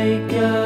make a